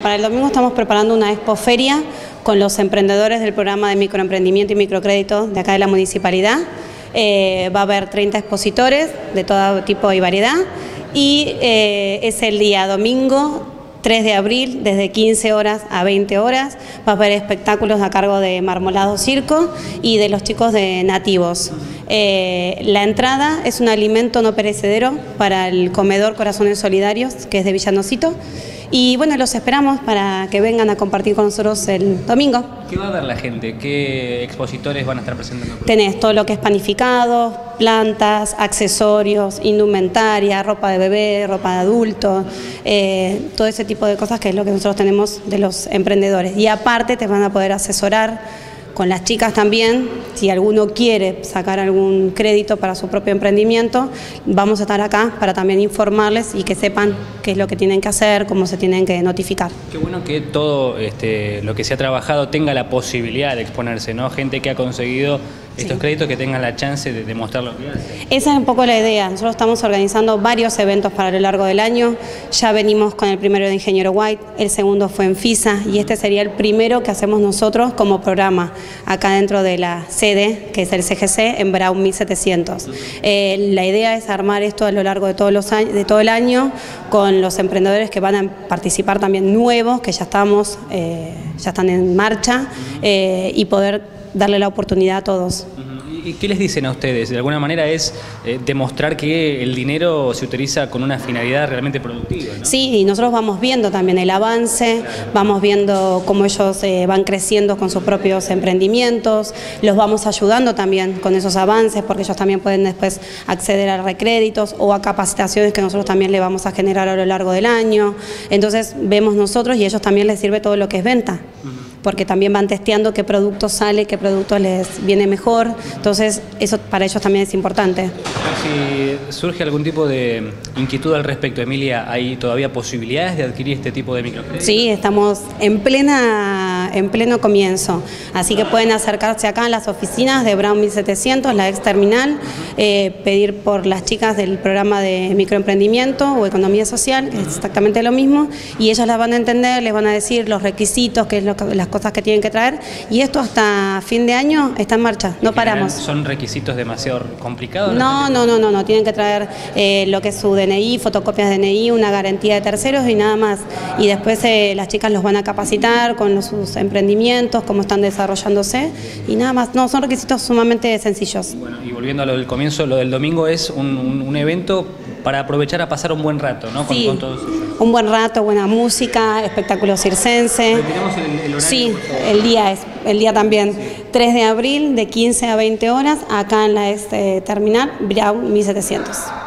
Para el domingo estamos preparando una expoferia con los emprendedores del programa de microemprendimiento y microcrédito de acá de la municipalidad. Eh, va a haber 30 expositores de todo tipo y variedad y eh, es el día domingo 3 de abril, desde 15 horas a 20 horas. Va a haber espectáculos a cargo de Marmolado Circo y de los chicos de Nativos. Eh, la entrada es un alimento no perecedero para el comedor Corazones Solidarios, que es de Villanocito. Y bueno, los esperamos para que vengan a compartir con nosotros el domingo. ¿Qué va a ver la gente? ¿Qué expositores van a estar presentando? Tenés todo lo que es panificado, plantas, accesorios, indumentaria, ropa de bebé, ropa de adulto, eh, todo ese tipo de cosas que es lo que nosotros tenemos de los emprendedores. Y aparte te van a poder asesorar con las chicas también, si alguno quiere sacar algún crédito para su propio emprendimiento, vamos a estar acá para también informarles y que sepan qué es lo que tienen que hacer, cómo se tienen que notificar. Qué bueno que todo este, lo que se ha trabajado tenga la posibilidad de exponerse, ¿no? Gente que ha conseguido estos créditos que tengan la chance de demostrar lo que hacen. Esa es un poco la idea. Nosotros estamos organizando varios eventos para lo largo del año. Ya venimos con el primero de Ingeniero White, el segundo fue en FISA y este sería el primero que hacemos nosotros como programa acá dentro de la sede, que es el CGC, en Brown 1700. Eh, la idea es armar esto a lo largo de, todos los años, de todo el año con los emprendedores que van a participar también nuevos, que ya estamos, eh, ya están en marcha, eh, y poder darle la oportunidad a todos. ¿Y qué les dicen a ustedes? De alguna manera es eh, demostrar que el dinero se utiliza con una finalidad realmente productiva. Sí, y nosotros vamos viendo también el avance, vamos viendo cómo ellos eh, van creciendo con sus propios emprendimientos, los vamos ayudando también con esos avances, porque ellos también pueden después acceder a recréditos o a capacitaciones que nosotros también le vamos a generar a lo largo del año. Entonces vemos nosotros y a ellos también les sirve todo lo que es venta porque también van testeando qué producto sale, qué producto les viene mejor, entonces eso para ellos también es importante. Si surge algún tipo de inquietud al respecto, Emilia, ¿hay todavía posibilidades de adquirir este tipo de microcréditos? Sí, estamos en plena en pleno comienzo, así que pueden acercarse acá a las oficinas de Brown 1700, la ex terminal, eh, pedir por las chicas del programa de microemprendimiento o economía social, que es exactamente lo mismo, y ellas las van a entender, les van a decir los requisitos, qué es lo las cosas que tienen que traer y esto hasta fin de año está en marcha, no paramos. ¿Son requisitos demasiado complicados? No, no, no, no, no, tienen que traer eh, lo que es su DNI, fotocopias de DNI, una garantía de terceros y nada más. Y después eh, las chicas los van a capacitar con sus emprendimientos, cómo están desarrollándose y nada más. No, son requisitos sumamente sencillos. Bueno, y volviendo a lo del comienzo, lo del domingo es un, evento para aprovechar a pasar un buen rato, ¿no? Con, sí, un buen rato, buena música, espectáculo circense. Sí, el día es, el día también, 3 de abril de 15 a 20 horas, acá en la este, terminal Brown 1700.